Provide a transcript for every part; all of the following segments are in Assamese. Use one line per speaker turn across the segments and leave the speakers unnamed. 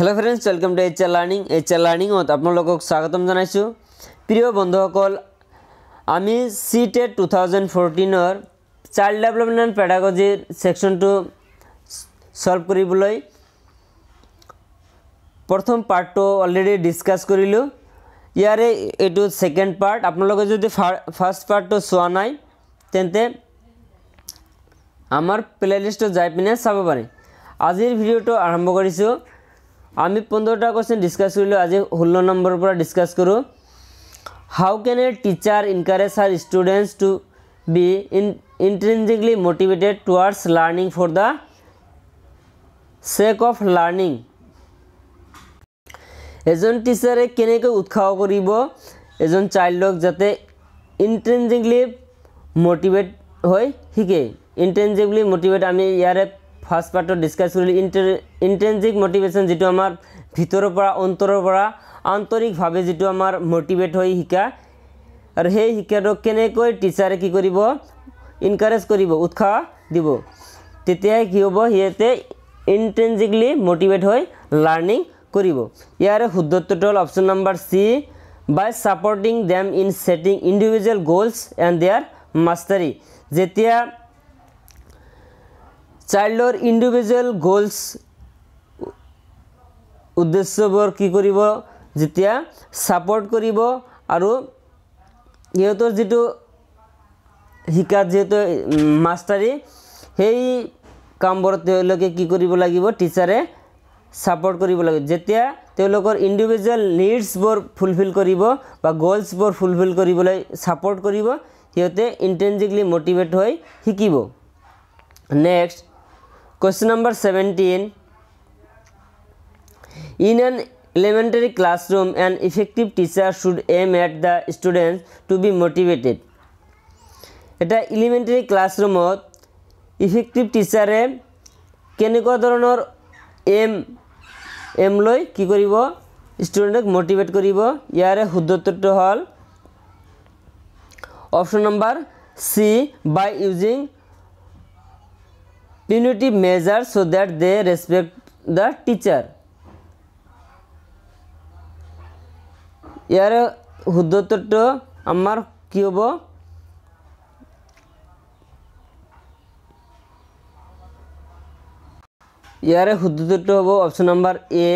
Hello' friends welcome to H R learning H R লাৰ্ণিঙত আপোনালোকক স্বাগতম জনাইছোঁ। প্ৰিয় বন্ধুসকল আমি চি টেট টু থাউজেণ্ড ফৰ্টিনৰ চাইল্ড ডেভেলপমেণ্ট এণ্ড পেডাগজিৰ ছেকশ্যনটো ছল্ভ কৰিবলৈ প্ৰথম পাৰ্টটো অলৰেডি ডিছকাছ কৰিলোঁ। ইয়াৰে এইটো ছেকেণ্ড পাৰ্ট আপোনালোকে যদি ফাৰ্ষ্ট পাৰ্টটো চোৱা নাই তেন্তে আমাৰ প্লে'লিষ্টত যাই পিনে চাব পাৰে। আজিৰ ভিডিঅ'টো আৰম্ভ কৰিছোঁ। আমি পোন্ধৰটা কুৱেশ্যন ডিছকাছ কৰিলোঁ আজি ষোল্ল নম্বৰৰ পৰা ডিছকাছ কৰোঁ। How can a teacher encourage her students to be in intrinsically motivated towards learning for the sake of learning এজন টিচাৰে কেনেকৈ উৎসাহ কৰিব? এজন চাইল্ডক যাতে ইণ্ট্ৰেঞ্জিকলি মটিভেট হৈ শিকে। ইণ্টেনজিভলি মটিভেট আমি ইয়াৰে ফাৰ্ষ্ট পাৰ্টত ডিছকাছ কৰিলোঁ ইণ্টে ইণ্টেনজিক মটিভেশ্যন যিটো আমাৰ ভিতৰৰ পৰা অন্তৰৰ পৰা আন্তৰিকভাৱে যিটো আমাৰ মটিভেট হৈ শিকা। আৰু সেই শিক্ষাটোক কেনেকৈ টিচাৰে কি কৰিব? ইনকাৰেজ কৰিব উৎসাহ দিব। তেতিয়াই কি হ'ব? সিহঁতে ইণ্টেনজিকলি মটিভেট হৈ লাৰ্ণিং কৰিব। ইয়াৰে শুদ্ধত্বটো হ'ল option number C by supporting them in setting individual goals and their mastery যেতিয়া চাইল্ডৰ ইণ্ডিভিজুৱেল গ'লছ উদ্দেশ্যবোৰ কি কৰিব যেতিয়া ছাপৰ্ট কৰিব আৰু সিহঁতৰ যিটো শিকাত যিহেতু মাষ্টাৰী সেই কামবোৰত তেওঁলোকে কি কৰিব লাগিব টিচাৰে ছাপৰ্ট কৰিব লাগিব। যেতিয়া তেওঁলোকৰ ইণ্ডিভিজুৱেল নিডছবোৰ ফুলফিল কৰিব বা গ'লছবোৰ ফুলফিল কৰিবলৈ ছাপৰ্ট কৰিব সিহঁতে ইণ্টেনজিকলি মটিভেট হৈ শিকিব। Next question number seventeen in an elementary classroom an effective teacher should aim at the students to be motivated এটা এলিমেণ্টাৰী ক্লাছৰুমত ইফেক্টিভ টিচাৰে কেনেকুৱা ধৰণৰ এম এম লৈ কি কৰিব ষ্টুডেণ্টক মটিভেট কৰিব ইয়াৰে শুদ্ধত্বটো হ'ল option number C by using punitive measures so that they respect the teacher. ইয়াৰ শুদ্ধত্বটো আমাৰ কি হ'ব ইয়াৰে শুদ্ধত্বটো হ'ব option number A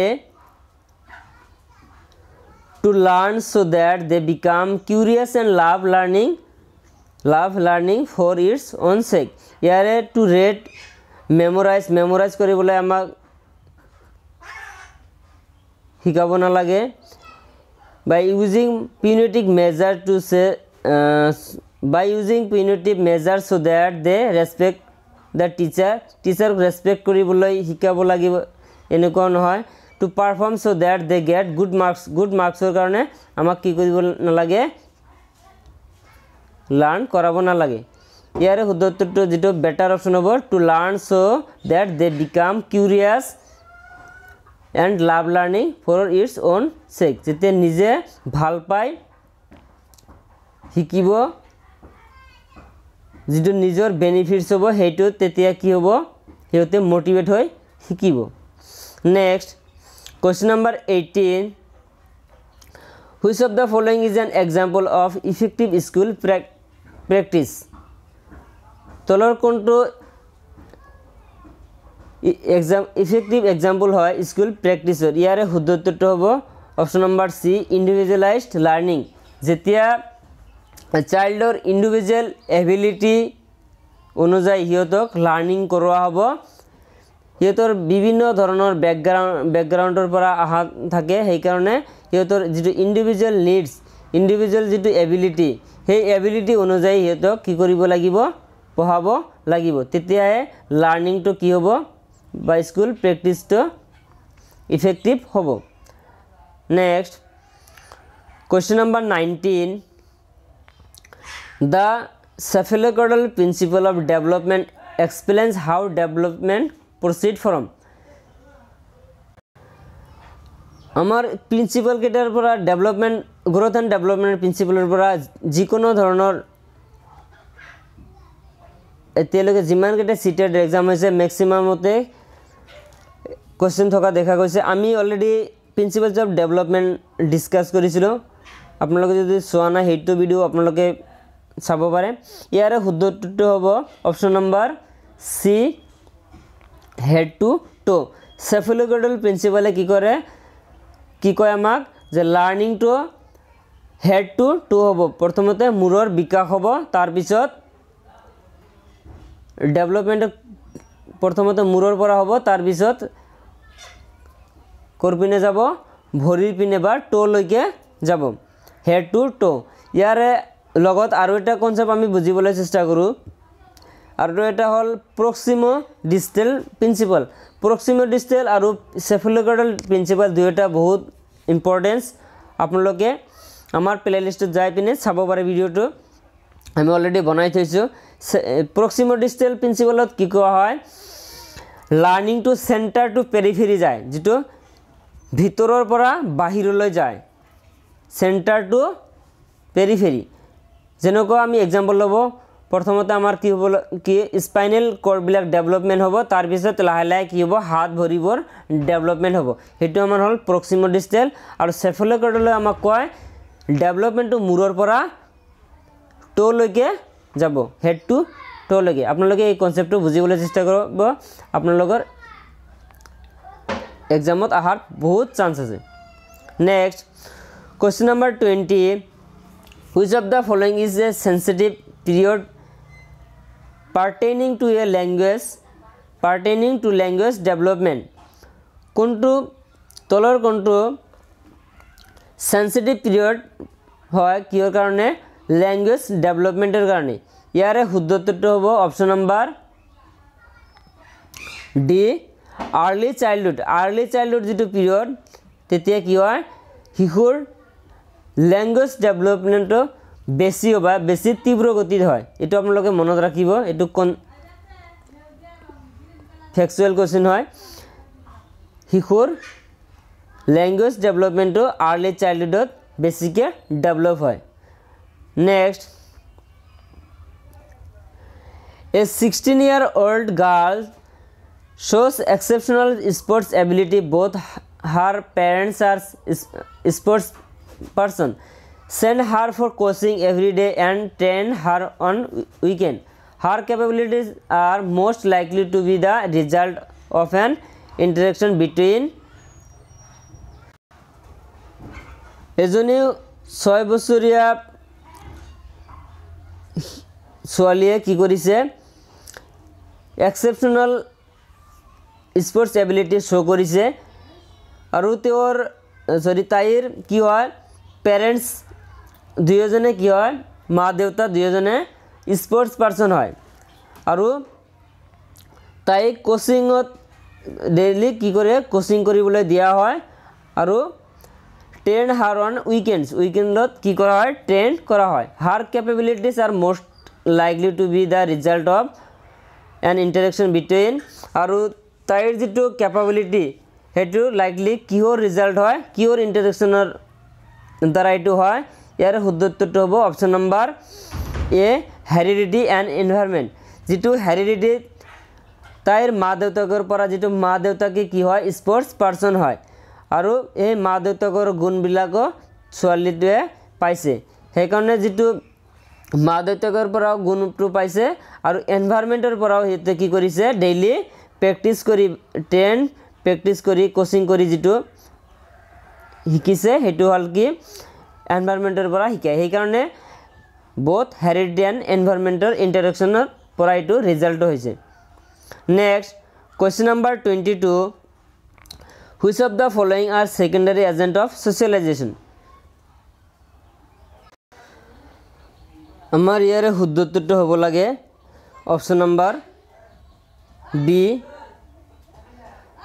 to learn so' that they become curious and love learning love learning for its own sake ইয়াৰে টু ৰেট মেমৰাইজ মেমৰাইজ কৰিবলৈ আমাক শিকাব নালাগে। By using punitive measure to say by using punitive measure so' that they respect the teacher টিচাৰক respect কৰিবলৈ শিকাব লাগিব। এনেকুৱাও নহয়। To perform so' that they get good marks good মাৰ্কছৰ কাৰণে আমাক কি কৰিব নালাগে? লাৰ্ণ কৰাব নালাগে। ইয়াৰে শুদ্ধত্বটো যিটো বেটাৰ অপশ্যন হ'ব to learn so' that they become curious and love learning for its own sake যেতিয়া নিজে ভাল পায় শিকিব যিটো নিজৰ বেনিফিটছ হ'ব সেইটো তেতিয়া কি হ'ব? সিহঁতে মটিভেট হৈ শিকিব। Next question number eighteen which of the following is an example of effective school practice তলৰ কোনটো এক্সাম ইফেক্টিভ এক্সাম্পল হয় স্কুল প্ৰেক্টিছত ইয়াৰে শুদ্ধত্বটো হ'ব option number C individualized learning যেতিয়া চাইল্ডৰ ইণ্ডিভিজুৱেল এবিলিটি অনুযায়ী সিহঁতক লাৰ্ণিং কৰোৱা হ'ব সিহঁতৰ বিভিন্ন ধৰণৰ বেকগ্ৰাউণ্ড বেকগ্ৰাউণ্ডৰ পৰা অহা থাকে। সেইকাৰণে সিহঁতৰ যিটো ইণ্ডিভিজুৱেল নিডছ ইণ্ডিভিজুৱেল যিটো এবিলিটি সেই এবিলিটি অনুযায়ী সিহঁতক কি কৰিব লাগিব? পঢ়াব লাগিব। তেতিয়াহে লাৰ্ণিংটো কি হ'ব? বা স্কুল প্ৰেক্টিছটো ইফেক্টিভ হ'ব। Next question number nineteen the cephalocaudal principle of development explains how development proceed from আমাৰ প্ৰিন্সিপালকেইটাৰ পৰা ডেভেলপমেণ্ট গ্ৰ'থ এণ্ড ডেভেলপমেণ্ট প্ৰিন্সিপালৰ পৰা যিকোনো ধৰণৰ এতিয়ালৈকে যিমানকেইটা চিটেড এক্সাম হৈছে মেক্সিমামতে কুৱেশ্যন থকা দেখা গৈছে। আমি already principles of development discuss কৰিছিলোঁ। আপোনালোকে যদি চোৱা নাই সেইটো ভিডিঅ' আপোনালোকে চাব পাৰে। ইয়াৰে শুদ্ধ উত্তৰটো হ'ব option number C head to toe cephalocaudal প্ৰিন্সিপালে কি কৰে? কি কয় আমাক? যে লাৰ্ণিংটো হেড টু টু হ'ব। প্ৰথমতে মূৰৰ বিকাশ হ'ব তাৰপিছত ডেভেলপমেণ্ট প্ৰথমতে মূৰৰ পৰা হ'ব তাৰপিছত ক'ৰ পিনে যাব? ভৰিৰ পিনে বা ট'লৈকে যাব। হেড টু ট' ইয়াৰে লগত আৰু এটা কনচেপ্ট আমি বুজিবলৈ চেষ্টা কৰোঁ। আৰু এটা হ'ল প্ৰক্সিমো ডিষ্টেল প্ৰিন্সিপাল প্ৰক্সিমো ডিষ্টেল আৰু চেফেলোকেডল প্ৰিন্সিপাল দুয়োটা বহুত ইম্পৰ্টেঞ্চ আপোনালোকে আমাৰ প্লে লিষ্টত যাই পিনে চাব পাৰে ভিডিঅ'টো। আমি অলৰেডি বনাই থৈছোঁ। প্ৰক্সিমো ডিষ্টেল প্ৰিন্সিপালত কি কোৱা হয়? Learning to center to periphery যায় যিটো ভিতৰৰ পৰা বাহিৰলৈ যায়। চেণ্টাৰ টু পেৰিফেৰি যেনেকুৱা আমি এক্সাম্পল ল'ব প্ৰথমতে আমাৰ কি হ'ব কি স্পাইনেল কৰ্ডবিলাক ডেভেলপমেণ্ট হ'ব তাৰপিছত লাহে লাহে কি হ'ব হাত ভৰিবোৰ ডেভেলপমেণ্ট হ'ব। সেইটো আমাৰ হ'ল প্ৰক্সিমো ডিষ্টেল আৰু চেফেলোকৰ্ডলৈ আমাক কয় ডেভেলপমেণ্টটো মূৰৰ পৰা ট'লৈকে যাব। হেড টু ট'লৈকে আপোনালোকে এই কনচেপ্টটো বুজিবলৈ চেষ্টা কৰিব। আপোনালোকৰ এক্সামত অহাৰ বহুত চান্স আছে। Next question number twenty which of the following is a sensitive period pertaining to a language pertaining to language development কোনটো তলৰ কোনটো চেঞ্চিটিভ পিৰিয়ড হয় কিহৰ কাৰণে? লেংগুৱেজ ডেভেলপমেণ্টৰ কাৰণে ইয়াৰে শুদ্ধত্বটো হ'ব option number D early childhood early childhood যিটো পিৰিয়ড তেতিয়া কি হয়? শিশুৰ লেংগুৱেজ ডেভেলপমেণ্টটো বেছি বা বেছি তীব্ৰ গতিত হয়। এইটো আপোনালোকে মনত ৰাখিব। এইটো কন ফেক্সুৱেল কুৱেশ্যন হয়। শিশুৰ লেংগুৱেজ ডেভেলপমেণ্টটো আৰ্লি চাইল্ডহুডত বেছিকৈ ডেভেলপ হয়। next a sixteen year old girl shows exceptional sports ability both her parents are sports person send her for coaching every day and train her on weekend her capabilities are most likely to be the result of an interaction between এজনী ছয় বছৰীয়া ছোৱালীয়ে কি কৰিছে? এক্সেপশ্যনেল স্পৰ্টছ এবিলিটি শ্ব' কৰিছে। আৰু তেওঁৰ যদি তাইৰ কি হয়? পেৰেণ্টছ দুয়োজনে কি হয়? মা দেউতা দুয়োজনে স্পৰ্টছ পাৰ্চন হয়। আৰু তাইক কোচিঙত ডেইলি কি কৰে? কোচিং কৰিবলৈ দিয়া হয়। আৰু ট্ৰেইন হাৰ অন উইকেণ্ডছ উইকেণ্ডত কি কৰা হয়? ট্ৰেইন কৰা হয়। Her capabilities are most likely to be the result of an interaction between আৰু তাইৰ যিটো কেপাবিলিটি সেইটো লাইকলি কিহৰ ৰিজাল্ট হয় কিহৰ ইণ্টাৰেকশ্যনৰ দ্বাৰা এইটো হয় ইয়াৰ শুদ্ধ উত্তৰটো হ'ব option number A heredity and environment যিটো হেৰিডিটি তাইৰ মা দেউতাকৰ পৰা যিটো মা দেউতাকে কি হয় স্পৰ্টছ পাৰ্চন হয় আৰু এই মা দেউতাকৰ গুণবিলাকো ছোৱালীটোৱে পাইছে সেইকাৰণে যিটো মা দেউতাকৰ পৰাও গুণটো পাইছে আৰু এনভাইৰমেণ্টৰ পৰাও সিহঁতে কি কৰিছে ডেইলি প্ৰেক্টিছ কৰি ট্ৰেইন প্ৰেক্টিছ কৰি কোচিং কৰি যিটো শিকিছে সেইটো হ'ল কি এনভাইৰমেণ্টৰ পৰা শিকায়। সেইকাৰণে বহুত হেৰিডিটি এণ্ড এনভাইৰমেণ্টৰ ইণ্টাৰেকশ্যনৰ পৰা এইটো ৰিজাল্টটো হৈছে। Next question number twenty two which of the following are secondary agent of socialization আমাৰ ইয়াৰে শুদ্ধত্বটো হ'ব লাগে। অপশ্যন নম্বৰ বি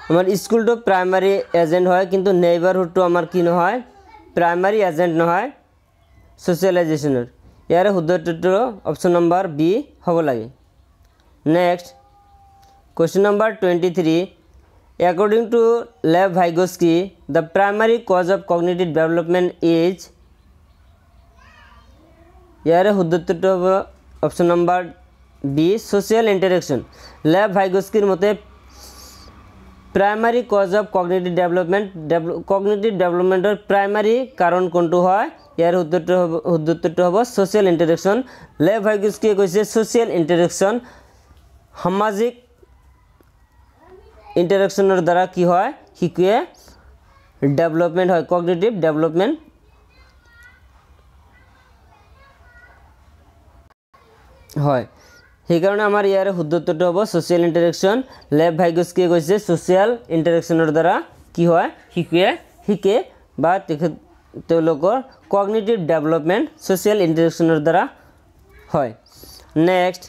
আমাৰ স্কুলটো প্ৰাইমাৰী এজেণ্ট হয় কিন্তু নেইবাৰহুডটো আমাৰ কি নহয়? প্ৰাইমাৰী এজেণ্ট নহয় ছ'চিয়েলাইজেশ্যনৰ ইয়াৰে শুদ্ধত্বটো অপশ্যন নম্বৰ বি হ'ব লাগে। Next question number twenty three according to Lev Vygotsky the primary cause of cognitive development is ইয়াৰে শুদ্ধত্বটো হ'ব option number B social interaction Lev ভাইগস্কিৰ মতে primary cause of cognitive development cognitive ডেভেলপমেণ্টৰ primary কাৰণ কোনটো হয়? ইয়াৰ শুদ্ধটো হ'ব শুদ্ধটো হ'ব ছ'চিয়েল ইণ্টাৰেকশ্যন লে ভাইগুস্কিয়ে কৈছে ছ'চিয়েল ইণ্টাৰেকশ্যন সামাজিক ইণ্টাৰেকশ্যনৰ দ্বাৰা কি হয়? শিশুৱে ডেভেলপমেণ্ট হয় কগনেটিভ ডেভেলপমেণ্ট হয়। সেইকাৰণে আমাৰ ইয়াৰে শুদ্ধত্বটো হ'ব ছ'চিয়েল ইণ্টাৰেকশ্যন লেব ভাইগস্কিয়ে কৈছে ছ'চিয়েল ইণ্টাৰেকশ্যনৰ দ্বাৰা কি হয়? শিশুৱে শিকে বা তেখেত তেওঁলোকৰ কগনেটিভ ডেভেলপমেণ্ট ছ'চিয়েল ইণ্টাৰেকশ্যনৰ দ্বাৰা হয়। Next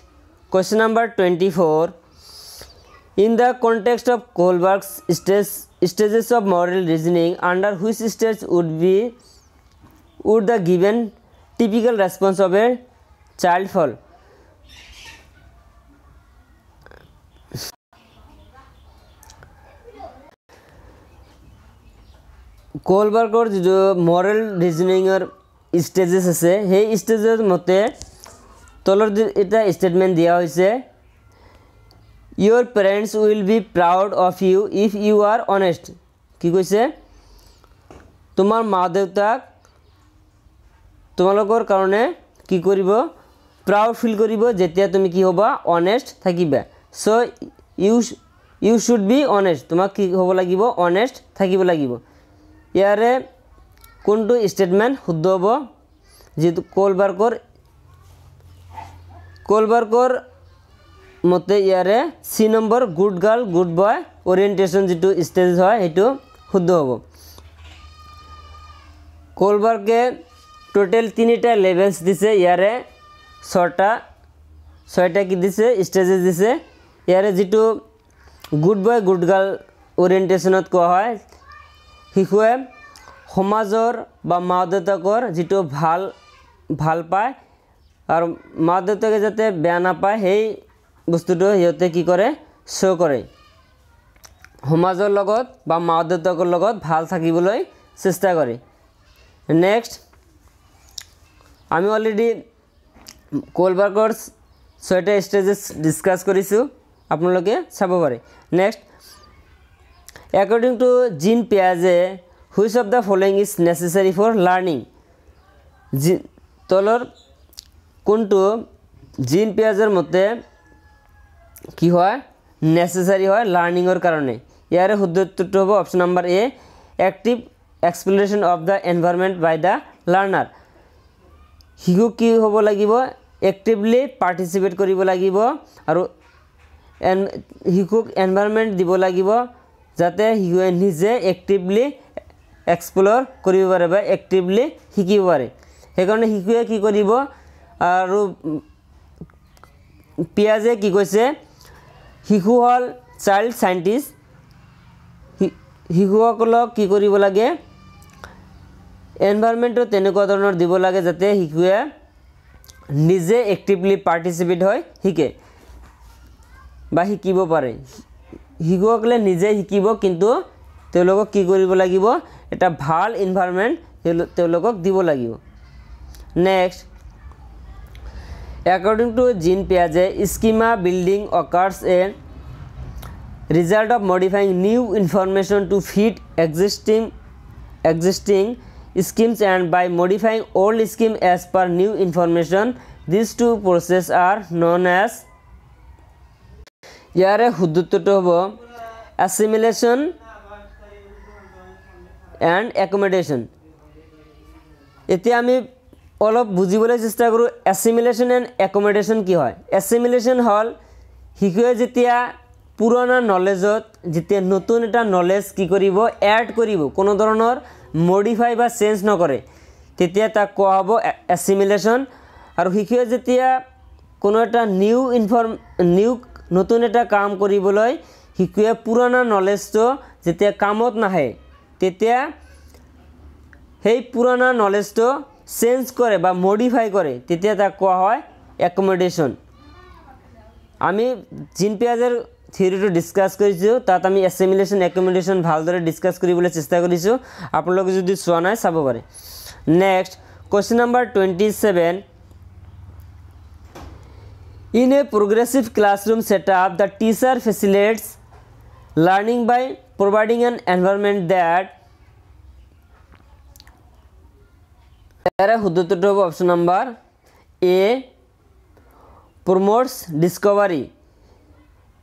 question number twenty four in the context of Kohlberg's stage stages of moral reasoning under which stage would be would the given typical response of a child fall কোলবাৰ্গৰ যিটো মৰেল ৰিজনিঙৰ ষ্টেজেছ আছে সেই ষ্টেজৰ মতে তলৰ এটা ষ্টেটমেণ্ট দিয়া হৈছে your parents will be proud of you if you are honest কি কৈছে? তোমাৰ মা দেউতাক তোমালোকৰ কাৰণে কি কৰিব? প্ৰাউড ফিল কৰিব যেতিয়া তুমি কি হ'বা অনেষ্ট থাকিবা। So' you you should be honest তোমাক কি হ'ব লাগিব? অনেষ্ট থাকিব লাগিব। ইয়াৰে কোনটো ষ্টেটমেণ্ট শুদ্ধ হ'ব যিটো কলবাৰ্কৰ কলবাৰ্কৰ মতে ইয়াৰে C number good girl good boy orientation যিটো ষ্টেজ হয় সেইটো শুদ্ধ হ'ব। কলবাৰ্গে টোটেল তিনিটা লেভেলছ দিছে ইয়াৰে ছটা ছয়টা কি দিছে? ষ্টেজেছ দিছে। ইয়াৰে যিটো গুড বয় গুড গাৰ্ল অৰিয়েণ্টেশ্যনত কোৱা হয় শিশুৱে সমাজৰ বা মা দেউতাকৰ যিটো ভাল ভাল পায় আৰু মা দেউতাকে যাতে বেয়া নাপায় সেই বস্তুটো সিহঁতে কি কৰে? শ্ব' কৰে। সমাজৰ লগত বা মা দেউতাকৰ লগত ভাল থাকিবলৈ চেষ্টা কৰে। নেক্সট আমি অলৰেডি কলবাৰ্গৰ ছয়টা ষ্টেজেছ ডিছকাছ কৰিছোঁ। আপোনালোকে চাব পাৰে। Next According to Jean Piaget, which of the following is necessary for learning? তলৰ কোনটো? জিন পিয়াজৰ মতে কি হয়? নেচেচাৰী হয় লাৰ্ণিঙৰ কাৰণে। ইয়াৰে শুদ্ধ উত্তৰটো হ'ব option number A active explanation of the environment by the learner শিশুক কি হ'ব লাগিব? এক্টিভলি পাৰ্টিচিপেট কৰিব লাগিব। আৰু এন শিশুক এনভাইৰমেণ্ট দিব লাগিব। যাতে শিশুৱে নিজে এক্টিভলি এক্সপ্ল'ৰ কৰিব পাৰে বা এক্টিভলি শিকিব পাৰে। সেইকাৰণে শিশুৱে কি কৰিব আৰু পিয়াজে কি কৈছে শিশু হ'ল চাইল্ড চাইণ্টিষ্ট শিশুসকলক কি কৰিব লাগে এনভাইৰমেণ্টটো তেনেকুৱা ধৰণৰ দিব লাগে যাতে শিশুৱে নিজে এক্টিভলি পাৰ্টিচিপেট হৈ শিকে বা শিকিব পাৰে। শিশুসকলে নিজে শিকিব কিন্তু তেওঁলোকক কি কৰিব লাগিব? এটা ভাল ইনভাইৰমেণ্ট তেওঁলোকক দিব লাগিব। Next according to Jean পিয়াজে schema building occurs a result of modifying new information to fit existing existing schemes and by modifying old scheme as per new information this two process are known as ইয়াৰে শুদ্ধত্বটো হ'ব এছিমিলেশ্যন এণ্ড একমডেশ্যন এতিয়া আমি অলপ বুজিবলৈ চেষ্টা কৰোঁ এছিমিলেশ্যন এণ্ড একমডেশ্যন কি হয়? এছিমিলেশ্যন হ'ল শিশুৱে যেতিয়া পুৰণা নলেজত যেতিয়া নতুন এটা নলেজ কি কৰিব এড কৰিব কোনো ধৰণৰ মডিফাই বা চেঞ্জ নকৰে তেতিয়া তাক কোৱা হ'ব এছিমিলেশ্যন আৰু শিশুৱে যেতিয়া কোনো এটা নিউ ইনফৰ্ম নিউ নতুন এটা কাম কৰিবলৈ শিশুৱে পুৰণা নলেজটো যেতিয়া কামত নাহে তেতিয়া সেই পুৰণা নলেজটো চেঞ্জ কৰে বা মডিফাই কৰে তেতিয়া তাক কোৱা হয় একমডেশ্যন আমি জিন পিয়াজৰ থিয়ৰিটো ডিছকাছ কৰিছোঁ তাত আমি এছিমিলেশ্যন একমডেশ্যন ভালদৰে ডিছকাছ কৰিবলৈ চেষ্টা কৰিছোঁ। আপোনালোকে যদি চোৱা নাই চাব পাৰে। Next question number twenty seven In a progressive classroom setup, the teacher facilitates learning by providing an environment that ইয়াৰে শুদ্ধটোতো হ'ব option number A promotes discovery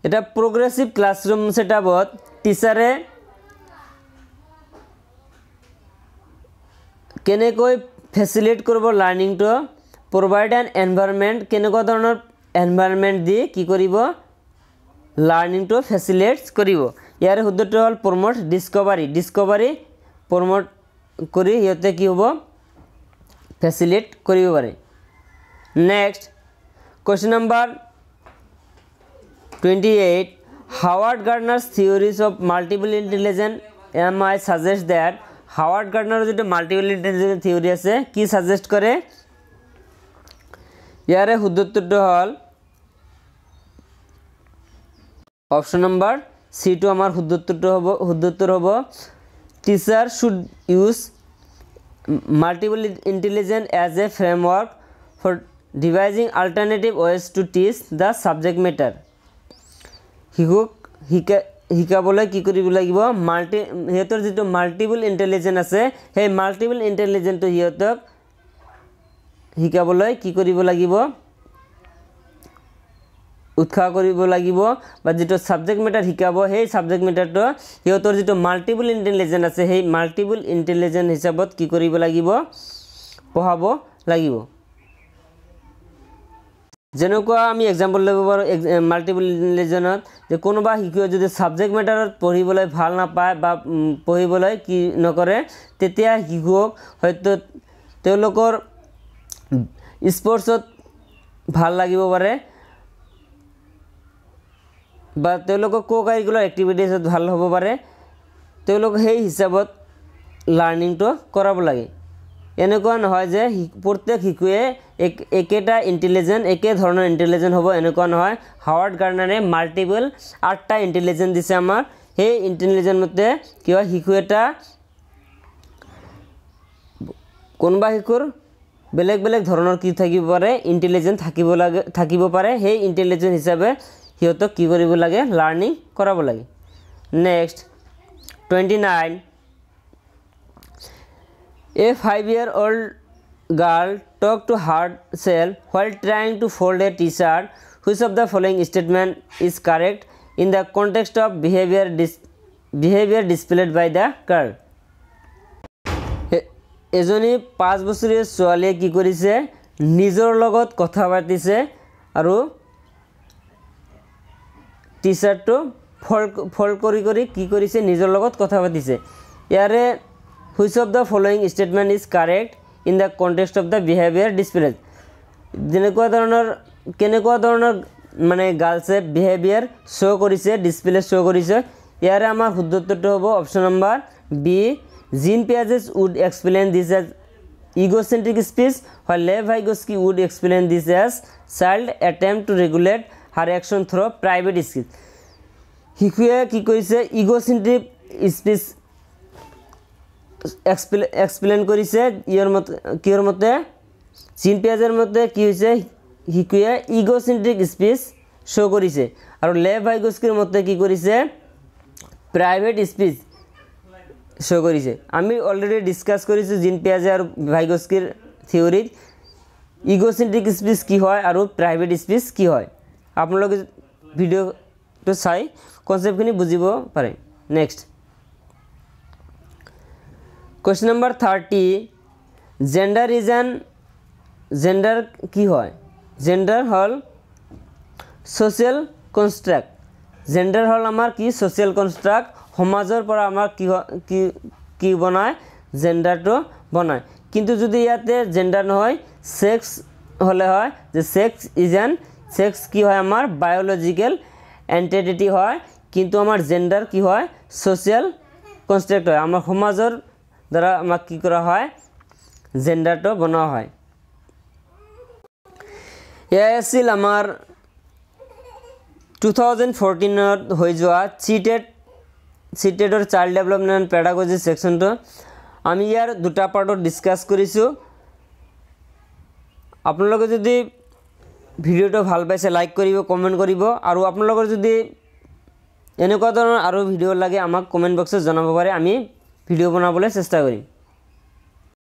এটা প্ৰগ্ৰেছিভ ক্লাছৰুম ছেটআপত টিচাৰে কেনেকৈ ফেচিলিট কৰিব লাৰ্ণিংটো প্ৰভাইড এন এনভাইৰমেণ্ট কেনেকুৱা ধৰণৰ এনভাইৰমেণ্ট দি কি কৰিব? লাৰ্ণিংটো ফেচিলেটছ কৰিব। ইয়াৰে শুদ্ধটো হ'ল প্ৰমোট ডিস্কভাৰী ডিস্কভাৰী প্ৰমোট কৰি সিহঁতে কি হ'ব? ফেচিলেট কৰিব পাৰে। Next question number twenty eight Howard Gardner's theories of multiple intelligent M I suggest that Howard গাৰ্ডনাৰৰ যিটো মাল্টিপল ইণ্টেলিজেণ্ট থিয়ৰি আছে কি ছাজেষ্ট কৰে? ইয়াৰে শুদ্ধোত্তৰটো হ'ল অপশ্যন নম্বৰ চিটো আমাৰ শুদ্ধোত্তৰটো হ'ব শুদ্ধোত্তৰ হ'ব। Teacher should use multiple intelligent as a framework for devising alternative ways to teach the subject matter শিশুক শিকা শিকাবলৈ কি কৰিব লাগিব? মাল্টি সিহঁতৰ যিটো মাল্টিপল ইণ্টেলিজেঞ্চ আছে, সেই মাল্টিপল ইণ্টেলিজেঞ্চটো সিহঁতক শিকাবলৈ কি কৰিব লাগিব? উৎসাহ কৰিব লাগিব বা যিটো ছাবজেক্ট মেটাৰ শিকাব সেই ছাবজেক্ট মেটাৰটো সিহঁতৰ যিটো মাল্টিপল ইণ্টেলিজেঞ্চ আছে সেই মাল্টিপল ইণ্টেলিজেঞ্চ হিচাপত কি কৰিব লাগিব? পঢ়াব লাগিব। যেনেকুৱা আমি এক্সাম্পল ল'ব পাৰোঁ মাল্টিপল ইণ্টেলিজেঞ্চত যে কোনোবা শিশুৱে যদি ছাবজেক্ট মেটাৰত পঢ়িবলৈ ভাল নাপায় বা পঢ়িবলৈ কি নকৰে তেতিয়া শিশুক হয়তো তেওঁলোকৰ স্পৰ্টছত ভাল লাগিব পাৰে। বা তেওঁলোকৰ কো কাৰিকুলাৰ এক্টিভিটিছত ভাল হ'ব পাৰে তেওঁলোক সেই হিচাপত লাৰ্ণিংটো কৰাব লাগে। এনেকুৱা নহয় যে প্ৰত্যেক শিশুৱে এক একেটা ইণ্টেলিজেণ্ট একে ধৰণৰ ইণ্টেলিজেণ্ট হ'ব এনেকুৱা নহয়। হাৱাৰ্ড গাৰ্ণাৰে মাল্টিপল আঠটা ইণ্টেলিজেণ্ট দিছে আমাৰ। সেই ইণ্টেলিজেণ্ট মতে কি হয় শিশু এটা কোনোবা শিশুৰ বেলেগ বেলেগ ধৰণৰ কি থাকিব পাৰে ইণ্টেলিজেণ্ট থাকিব লাগে থাকিব পাৰে সেই ইণ্টেলিজেণ্ট হিচাপে সিহঁতক কি কৰিব লাগে? লাৰ্ণিং কৰাব লাগে। Next twenty nine a five year old girl talk to herself while trying to fold a T shirt which of the following statement is correct in the context of behaviour this behaviour displayed by the girl এজনী পাঁচ বছৰীয়া ছোৱালীয়ে কি কৰিছে? নিজৰ লগত কথা পাতিছে আৰু টি চাৰ্টটো ফল্ড ফল্ড কৰি কৰি কি কৰিছে নিজৰ লগত কথা পাতিছে। ইয়াৰে which of the following statement is correct in the context of the behaviour displays যেনেকুৱা ধৰণৰ কেনেকুৱা ধৰণৰ মানে গাৰ্লছে বিহেভিয়াৰ শ্ব' কৰিছে ডিছপ্লে শ্ব' কৰিছে ইয়াৰে আমাৰ শুদ্ধ উত্তৰটো হ'ব option number B Jean Piaget's would explain this as egocentric speech হয় Lev Vygotsky would explain this as child attempt to regulate her action through' private skill শিশুৱে কি কৰিছে ইগ'চেণ্ট্ৰিক স্পীচ এক্সপ্লেইন কৰিছে ইয়াৰ মতে কিয়ৰ মতে চিন পিয়াজৰ মতে কি হৈছে শিশুৱে ইগ'চেণ্ট্ৰিক স্পীচ শ্ব' কৰিছে আৰু লেভ ভাইগস্কিৰ মতে কি কৰিছে প্ৰাইভেট স্পীচ শ্ব' কৰিছে আমি অলৰেডি ডিছকাছ কৰিছোঁ জিন পিয়াজে আৰু ভাইগস্কিৰ থিয়ৰিত ইগ'চেণ্ট্ৰিক স্পীচ কি হয় আৰু প্ৰাইভেট স্পীচ কি হয় আপোনালোকে ভিডিঅ'টো চাই কনচেপ্টখিনি বুজিব পাৰে next question number thirty gender is an gender কি হয়? জেণ্ডাৰ হ'ল ছ'চিয়েল কনষ্ট্ৰাক্ট জেণ্ডাৰ হ'ল আমাৰ কি? ছ'চিয়েল কনষ্ট্ৰাক্ট সমাজৰ পৰা আমাৰ কি কি কি বনায়? জেণ্ডাৰটো বনায়। কিন্তু যদি ইয়াতে জেণ্ডাৰ নহয় ছেক্স হ'লে হয় যে ছেক্স ইজ এন ছেক্স কি হয় আমাৰ? বায়'লজিকেল এণ্টিটি হয় কিন্তু আমাৰ জেণ্ডাৰ কি হয়? ছ'চিয়েল কনষ্ট্ৰাক্ট হয়। আমাৰ সমাজৰ দ্বাৰা আমাক কি কৰা হয়? জেণ্ডাৰটো বনোৱা হয়। এয়াই আছিল আমাৰ টু থাউজেণ্ড ফৰ্টিনত হৈ যোৱা চিটেড চিটেডৰ চাইল্ড ডেভেলপমেণ্ট পেডাগজি ছেকশ্যনটো আমি ইয়াৰ দুটা পাৰ্টত ডিছকাছ কৰিছোঁ। আপোনালোকে যদি ভিডিঅ'টো ভাল পাইছে লাইক কৰিব কমেণ্ট কৰিব আৰু আপোনালোকৰ যদি এনেকুৱা ধৰণৰ আৰু ভিডিঅ' লাগে আমাক কমেণ্ট বক্সত জনাব পাৰে আমি ভিডিঅ' বনাবলৈ চেষ্টা কৰিম।